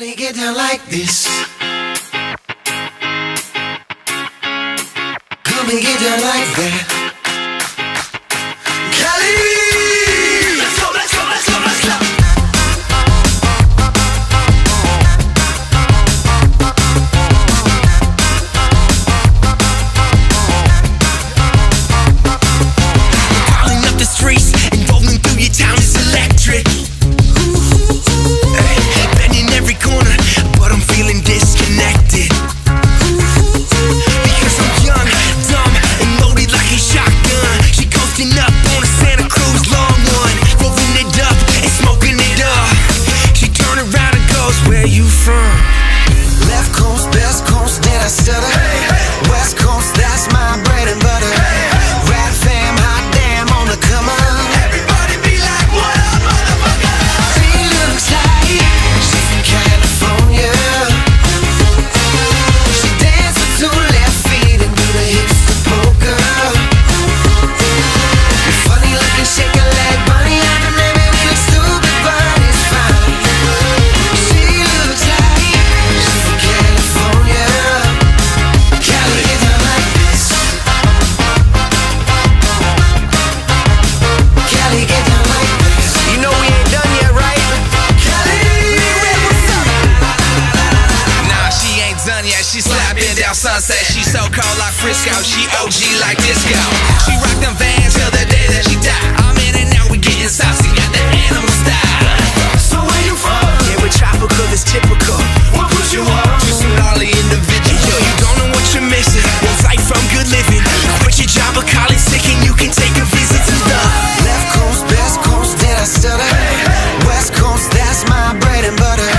They get down like this. Come and get down like that. where you from? Left coast, best coast, did I stutter? sunset. She so cold like Frisco, she OG like disco. She rocked them vans till the day that she died. I'm in and now we getting saucy, got the animal style. So where you from? Yeah, we're tropical, it's typical. What put you on? Just a lolly individual. You don't know what you're missing. Well, life from good living. Quit your job or college sick and you can take a visit to the left coast, best coast. Did I stutter? West coast, that's my bread and butter.